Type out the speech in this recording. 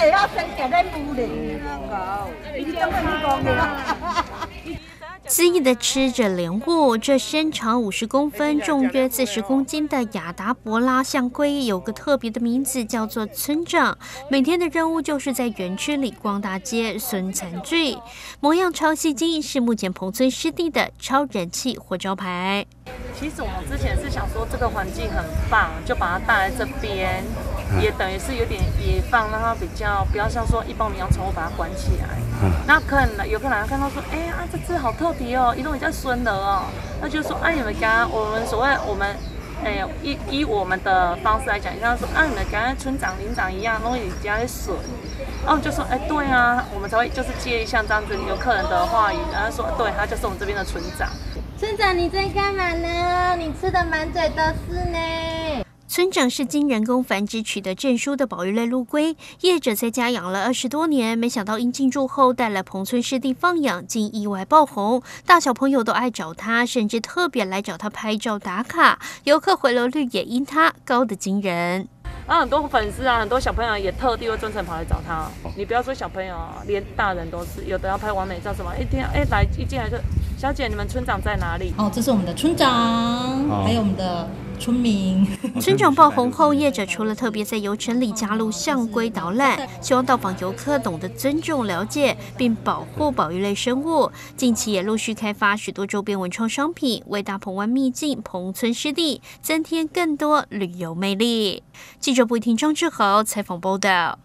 恣意的吃着莲雾，这身长五十公分、重约四十公斤的亚达伯拉象龟有个特别的名字，叫做村长。每天的任务就是在园区里逛大街、损残具，模样超吸睛，是目前彭村湿地的超人气或招牌。其实我们之前是想说这个环境很棒，就把它带来这边，也等于是有点野放，让它比较不要像说一般我们养宠物把它关起来。那客人有客人看到说，哎呀，这只好特别哦，一路叫孙的哦，那就说，哎，你们刚我们所谓我们，哎，依依我们的方式来讲，像说，啊，你们刚刚村长、领长一样，弄一家的笋，然后就说，哎，对啊，我们才会就是接像这样子有客人的话语，然后说，对，他就是我们这边的村长。村长你在干嘛呢？你吃的满嘴都是呢。村长是经人工繁殖取得证书的保育类陆龟，业者在家养了二十多年，没想到因进驻后带来彭村湿地放养，竟意外爆红，大小朋友都爱找他，甚至特别来找他拍照打卡，游客回流率也因他高的惊人。啊，很多粉丝啊，很多小朋友也特地会专程跑来找他。你不要说小朋友，连大人都是，有的要拍完美照什么，一天哎来一进来就，小姐你们村长在哪里？哦，这是我们的村长，还有我们的。村民村长爆红后，业者除了特别在游程里加入象龟导览，希望到访游客懂得尊重、了解并保护保育类生物。近期也陆续开发许多周边文创商品，为大鹏湾秘境彭村湿地增添更多旅游魅力。记者不一听张志豪采访报道。